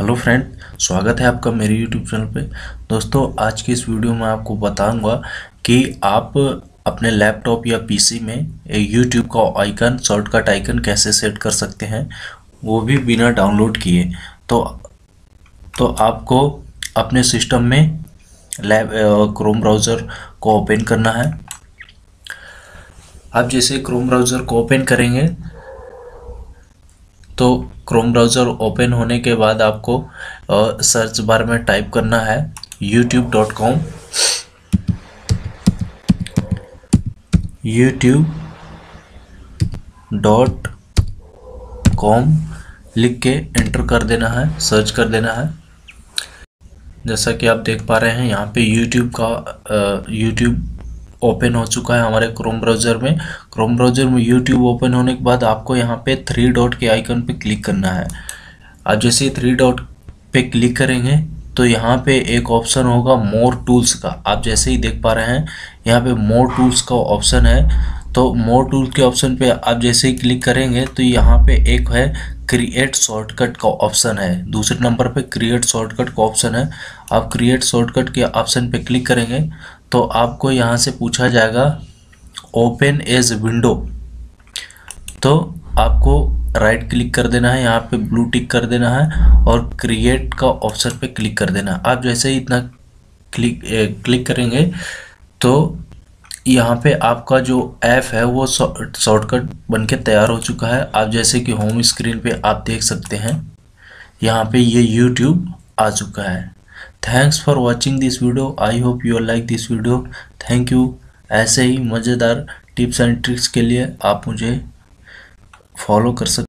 Hello friend, स्वागत है आपका मेरे यूट्यूब चैनल पे। दोस्तों, आज की इस वीडियो में आपको बताऊँगा कि आप अपने लैपटॉप या पीसी में यूट्यूब का आइकन, शॉर्टकट आइकन कैसे सेट कर सकते हैं, वो भी बिना डाउनलोड किए। तो तो आपको अपने सिस्टम में लैब क्रोम ब्राउज़र को ओपन करना है। आप जैसे क्रोम ब्राउज़र को ओपन करेंगे तो क्रोम ब्राउज़र ओपन होने के बाद आपको सर्च बार में टाइप करना है YouTube dot com YouTube dot com लिख के एंटर कर देना है सर्च कर देना है। जैसा कि आप देख पा रहे हैं, यहाँ पे यूट्यूब का यूट्यूब ओपन हो चुका है हमारे क्रोम ब्राउज़र में। क्रोम ब्राउज़र में यूट्यूब ओपन होने के बाद आपको यहाँ पे थ्री डॉट के आइकन पे क्लिक करना है। आप जैसे ही थ्री डॉट पे क्लिक करेंगे तो यहाँ पे एक ऑप्शन होगा मोर टूल्स का। आप जैसे ही देख पा रहे हैं, यहाँ पे मोर टूल्स का ऑप्शन है। तो मोर टूल के ऑप्शन पे आप जैसे ही क्लिक करेंगे तो यहाँ पे एक है क्रिएट शॉर्टकट का ऑप्शन है। दूसरे नंबर पे क्रिएट शॉर्टकट का ऑप्शन है। आप क्रिएट शॉर्टकट के ऑप्शन पे क्लिक करेंगे तो आपको यहाँ से पूछा जाएगा ओपन एज विंडो तो आपको राइट क्लिक कर देना है यहाँ पे ब्लू टिक कर देना है और क्रिएट का ऑप्शन पे क्लिक कर देना है। आप जैसे ही इतना क्लिक ए, क्लिक करेंगे तो यहाँ पे आपका जो ऐप है वो शॉर्टकट बन के तैयार हो चुका है। आप जैसे कि होम स्क्रीन पे आप देख सकते हैं यहाँ पे ये यूट्यूब आ चुका है। Thanks for watching this video I hope you like this video thank you ऐसे ही मज़ेदार टिप्स एंड ट्रिक्स के लिए आप मुझे फॉलो कर सकते